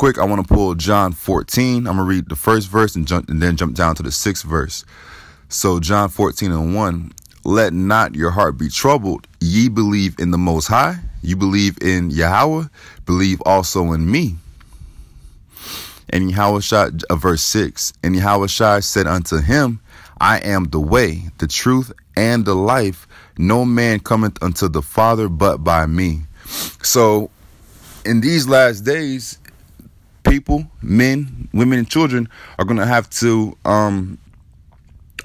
quick, I want to pull John 14. I'm gonna read the first verse and jump and then jump down to the sixth verse. So John 14 and 1. Let not your heart be troubled. Ye believe in the most high. You believe in Yahweh, believe also in me. And Yahweh uh, verse 6. And Yahweh said unto him, I am the way, the truth, and the life. No man cometh unto the Father but by me. So in these last days, people, men, women, and children are gonna have to um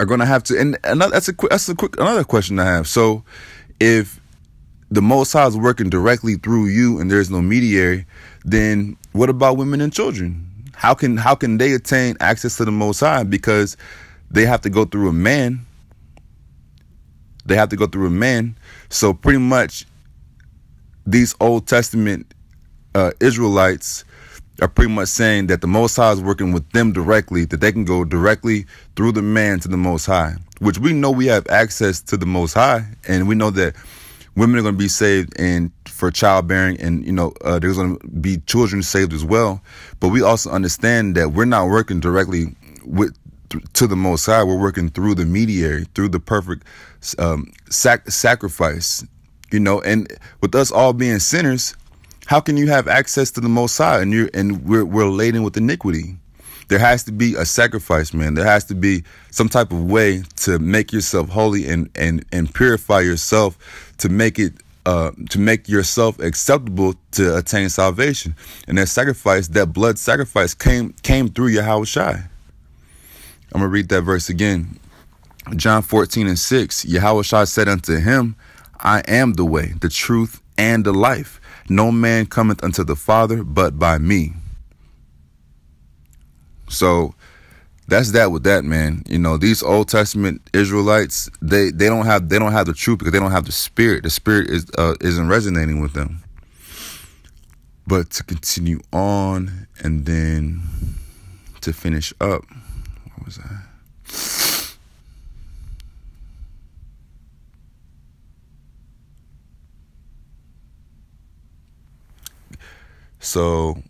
are gonna have to and that's a quick that's a quick another question I have. So if the Most High is working directly through you and there's no mediary, then what about women and children? How can how can they attain access to the Most High? Because they have to go through a man. They have to go through a man. So pretty much these Old Testament uh, Israelites are pretty much saying that the Most High is working with them directly, that they can go directly through the man to the Most High, which we know we have access to the Most High, and we know that women are going to be saved and for childbearing, and you know uh, there's going to be children saved as well. But we also understand that we're not working directly with to the Most High. We're working through the mediary, through the perfect um, sac- sacrifice. You know, and with us all being sinners, how can you have access to the Most High and you're and we're we're laden with iniquity? There has to be a sacrifice, man. There has to be some type of way to make yourself holy and and and purify yourself to make it uh, to make yourself acceptable to attain salvation. And that sacrifice, that blood sacrifice, came came through Yahweh Shai. I'm gonna read that verse again. John 14 and 6. Yahweh Shai said unto him, I am the way, the truth, and the life. No man cometh unto the Father but by me. So that's that with that man. You know, these Old Testament Israelites, they they don't have they don't have the truth because they don't have the spirit. The spirit is uh, isn't resonating with them. But to continue on and then to finish up, what was that? So I'm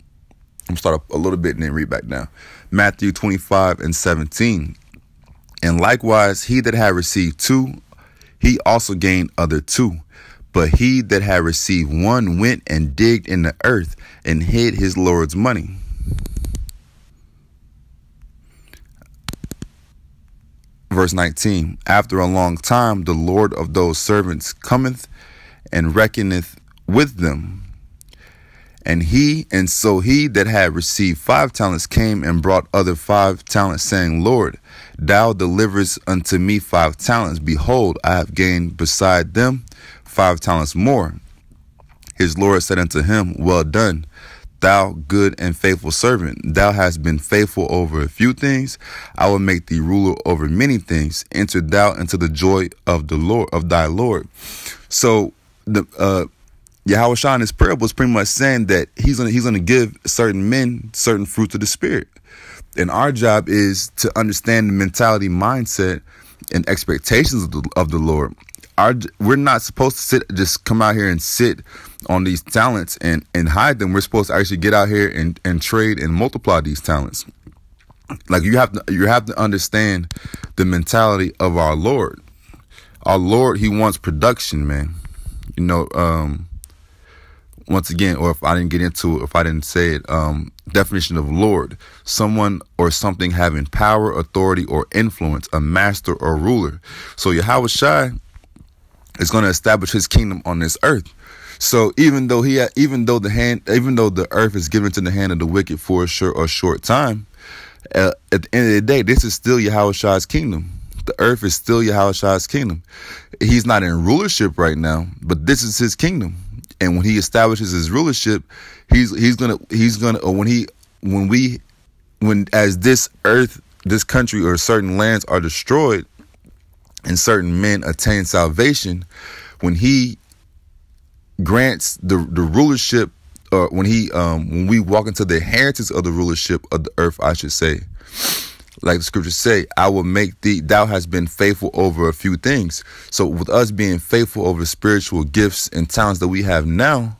gonna start up a little bit and then read back down. Matthew 25 and 17. And likewise, he that had received two, he also gained other two. But he that had received one went and digged in the earth and hid his Lord's money. Verse 19 After a long time, the Lord of those servants cometh and reckoneth with them. And he, and so he that had received five talents came and brought other five talents, saying, Lord, thou deliverest unto me five talents. Behold, I have gained beside them five talents more. His Lord said unto him, Well done, thou good and faithful servant. Thou hast been faithful over a few things. I will make thee ruler over many things. Enter thou into the joy of the Lord of thy Lord. So the uh Yahweh Shai in his parable is pretty much saying that he's gonna he's gonna give certain men certain fruits of the spirit. And our job is to understand the mentality, mindset, and expectations of the, of the Lord. Our, we're not supposed to sit just come out here and sit on these talents and and hide them. We're supposed to actually get out here and and trade and multiply these talents. Like you have to you have to understand the mentality of our Lord. Our Lord, He wants production, man. You know, um, once again, or if I didn't get into it, if I didn't say it, um, definition of Lord, someone or something having power, authority, or influence, a master or ruler. So Yahweh Shai is going to establish his kingdom on this earth. So even though he, even though the hand, even though the earth is given to the hand of the wicked for a short or short time, uh, at the end of the day, this is still Yahweh Shai's kingdom. The earth is still Yahweh Shai's kingdom. He's not in rulership right now, but this is his kingdom and when he establishes his rulership, he's he's gonna he's gonna or when he when we when as this earth, this country or certain lands are destroyed, and certain men attain salvation, when he grants the the rulership, or when he um when we walk into the inheritance of the rulership of the earth, I should say like the scriptures say, I will make thee, thou hast been faithful over a few things. So with us being faithful over spiritual gifts and talents that we have now,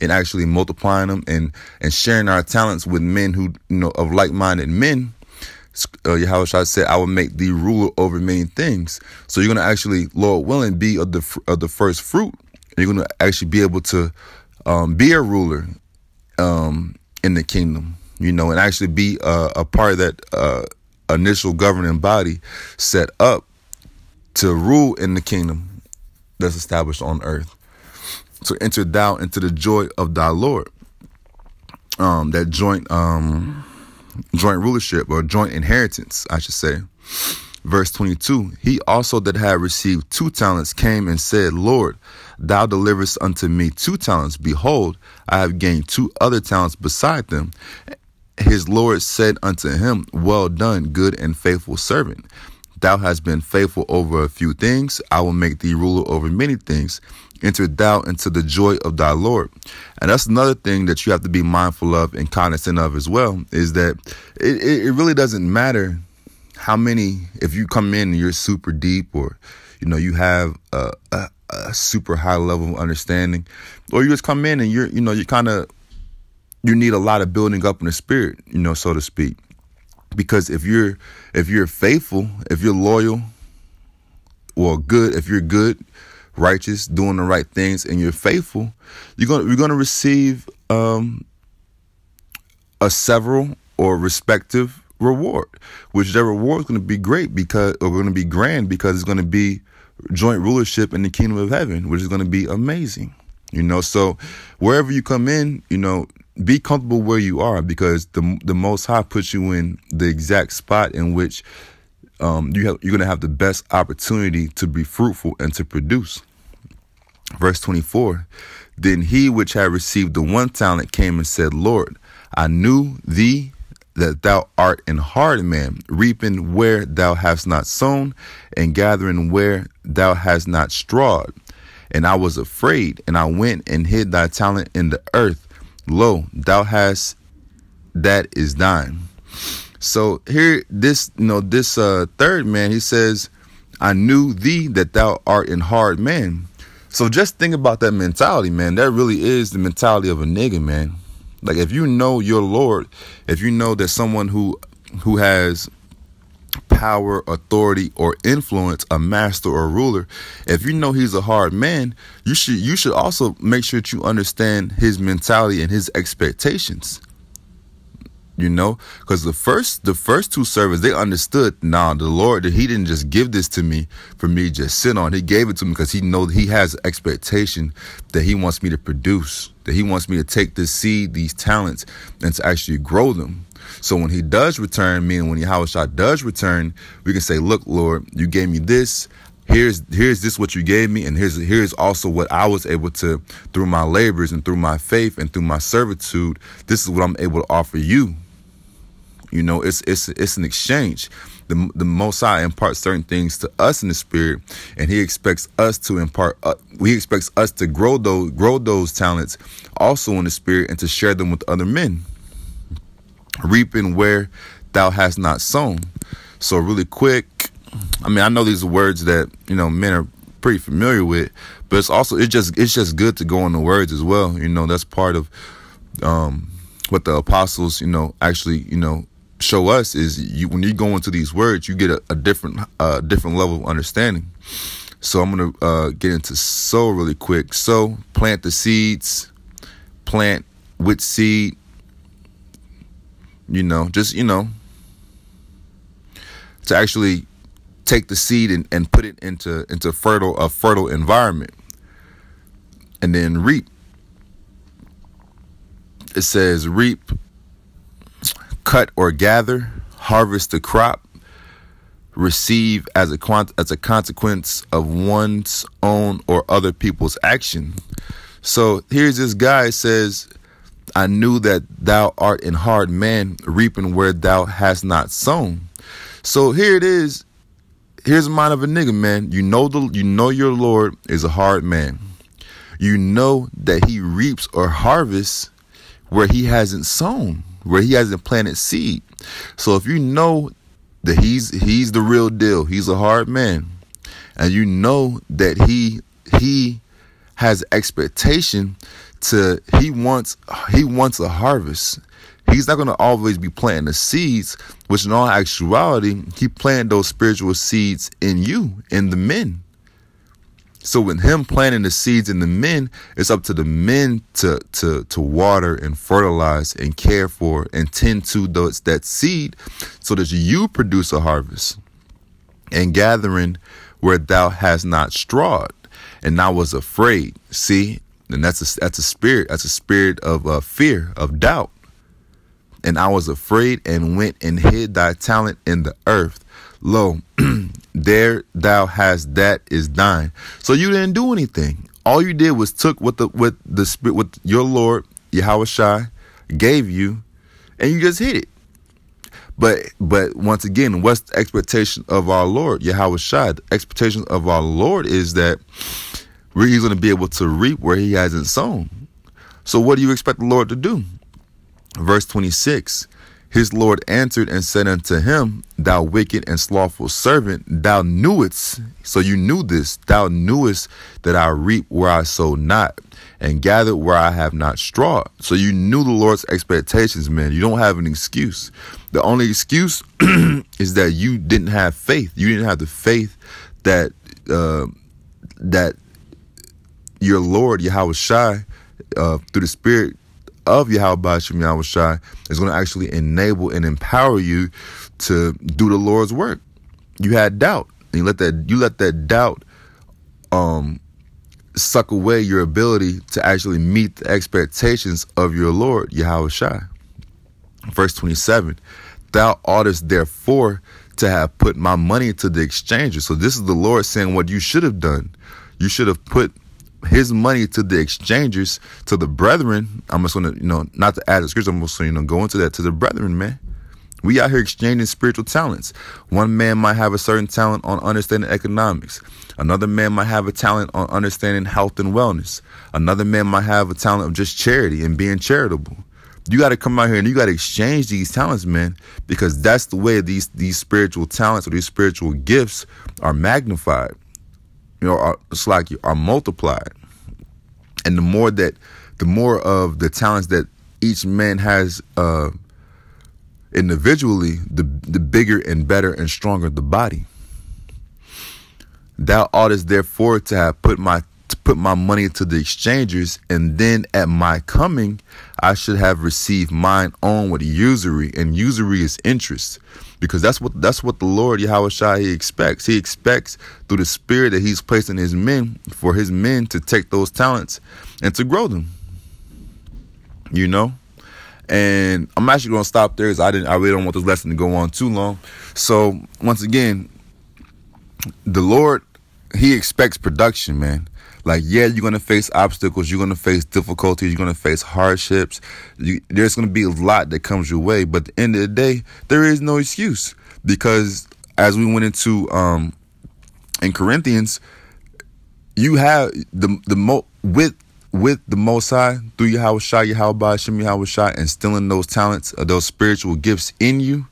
and actually multiplying them and and sharing our talents with men who you know of like-minded men uh, Yahweh said, I will make thee ruler over many things. So you're going to actually, Lord willing, be of the, of the first fruit. You're going to actually be able to um, be a ruler um, in the kingdom, you know, and actually be a, a part of that uh, initial governing body set up to rule in the kingdom that's established on earth. So enter thou into the joy of thy Lord. Um, that joint um, joint rulership or joint inheritance, I should say. Verse 22 He also that had received two talents came and said, Lord, thou deliverest unto me two talents. Behold, I have gained two other talents beside them. His Lord said unto him, Well done, good and faithful servant. Thou hast been faithful over a few things. I will make thee ruler over many things. Enter thou into the joy of thy Lord. And that's another thing that you have to be mindful of and cognizant of as well is that it, it really doesn't matter how many, if you come in and you're super deep or, you know, you have a, a, a super high level of understanding, or you just come in and you're, you know, you're kind of, you need a lot of building up in the spirit, you know, so to speak. Because if you're if you're faithful if you're loyal well good if you're good righteous doing the right things and you're faithful you're to you're to receive um a several or respective reward which that reward is to be great because or to be grand because it's to be joint rulership in the kingdom of heaven which is to be amazing you know? So wherever you come in you know be comfortable where you are because the the Most High puts you in the exact spot in which um, you have, you're going to have the best opportunity to be fruitful and to produce. Verse 24 Then he which had received the one talent came and said, Lord, I knew thee that thou art an hard man, reaping where thou hast not sown, and gathering where thou hast not strawed. And I was afraid, and I went and hid thy talent in the earth. Lo, thou hast that is thine. So here, this you know, this uh, third man, he says, "I knew thee that thou art an hard man." So just think about that mentality, man. That really is the mentality of a nigga, man. Like if you know your Lord, if you know that someone who who has power, authority, or influence, a master or ruler, if you know he's a hard man, you should you should also make sure that you understand his mentality and his expectations. You know, because the first the first two servants they understood. Nah, the Lord he didn't just give this to me for me just sit on. He gave it to me because he know he has expectation that he wants me to produce. That he wants me to take this seed, these talents, and to actually grow them. So when he does return, meaning when Yahweh does return, we can say, Look, Lord, you gave me this. Here's here's this what you gave me, and here's here's also what I was able to through my labors and through my faith and through my servitude. This is what I'm able to offer you. You know, it's it's it's an exchange. The the Most High imparts certain things to us in the spirit, and He expects us to impart. Uh, he expects us to grow those grow those talents also in the spirit and to share them with other men reaping where thou hast not sown. So really quick, I mean, I know these are words that you know men are pretty familiar with, but it's also it's just it's just good to go on the words as well. You know, that's part of um, what the apostles, you know, actually, you know, show us is you when you go into these words, you get a, a different uh, different level of understanding. So I'm gonna uh, get into sow really quick. So plant the seeds, plant with seed, you know, just, you know, to actually take the seed and, and put it into into fertile a fertile environment and then reap. It says reap, cut or gather, harvest the crop, receive as a quant- as a consequence of one's own or other people's action. So here's this guy says I knew that thou art an hard man, reaping where thou hast not sown. So here it is. Here's the mind of a nigga, man. You know the you know your Lord is a hard man. You know that he reaps or harvests where he hasn't sown, where he hasn't planted seed. So if you know that he's he's the real deal, he's a hard man, and you know that he he has expectation to he wants he wants a harvest. He's not going to always be planting the seeds, which in all actuality, he planted those spiritual seeds in you, in the men. So with him planting the seeds in the men, it's up to the men to to to water and fertilize and care for and tend to those that seed so that you produce a harvest. And gathering where thou hast not strawed, and I was afraid. See, and that's a that's a spirit. That's a spirit of uh, fear, of doubt. And I was afraid and went and hid thy talent in the earth. Lo, there thou hast that is thine. So you didn't do anything. All you did was took what the what the spirit what your Lord Yahweh Shai gave you, and you just hid it. But but once again, what's the expectation of our Lord Yahweh Shai? The expectation of our Lord is that he's going to be able to reap where he hasn't sown. So what do you expect the Lord to do? Verse 26 his Lord answered and said unto him, Thou wicked and slothful servant, thou knewest, so you knew this, thou knewest that I reap where I sow not, and gather where I have not straw. So you knew the Lord's expectations, man. You don't have an excuse. The only excuse is that you didn't have faith. You didn't have the faith that uh, that your Lord Yahweh Shai, uh, through the Spirit, of Yahweh Shem Yahweh is going to actually enable and empower you to do the Lord's work. You had doubt. And you let that you let that doubt um suck away your ability to actually meet the expectations of your Lord, Yahweh Shai. Verse 27, thou oughtest therefore to have put my money to the exchanger. So this is the Lord saying what you should have done. You should have put his money to the exchangers, to the brethren. I'm just gonna, you know, not to add the scripture, I'm just gonna, you know, go into that to the brethren, man. We out here exchanging spiritual talents. One man might have a certain talent on understanding economics. Another man might have a talent on understanding health and wellness. Another man might have a talent of just charity and being charitable. You got to come out here and you got to exchange these talents, man, because that's the way these these spiritual talents or these spiritual gifts are magnified you know, are, it's like you are multiplied. And the more that, the more of the talents that each man has uh, individually, the the bigger and better and stronger the body. Thou oughtest therefore to have put my put my money to the exchangers, and then at my coming, I should have received mine own with usury, and usury is interest because that's what that's what the Lord Yahweh he expects. He expects through the spirit that he's placed in his men for his men to take those talents and to grow them. You know? And I'm actually gonna stop there because I didn't I really don't want this lesson to go on too long. So once again, the Lord, He expects production, man. Like, yeah, you're gonna face obstacles, you're gonna face difficulties, you're gonna face hardships. You, there's gonna be a lot that comes your way, but at the end of the day, there is no excuse because as we went into um in Corinthians, you have the the mo with with the Most High through Yahweh Shai, Yahweh Shem Yahweh Shai, instilling those talents, uh, those spiritual gifts in you.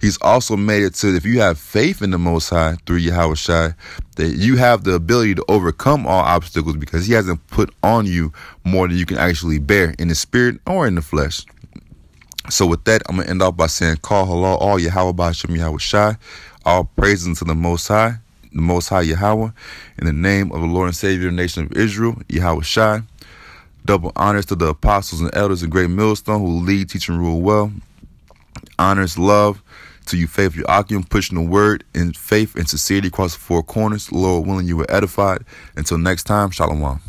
He's also made it so if you have faith in the Most High through Yahweh Shai, that you have the ability to overcome all obstacles because He hasn't put on you more than you can actually bear in the spirit or in the flesh. So with that, I'm gonna end off by saying, "Call hello, all Yahweh Shem Yahweh Shai, all praises unto the Most High, the Most High Yahweh, in the name of the Lord and Savior, nation of Israel, Yahweh Shai." Double honors to the apostles and elders of Great Millstone who lead, teach, and rule well. Honors, love to you, faithful Akim, pushing the word in faith and sincerity across the four corners. Lord willing, you were edified. Until next time, Shalom.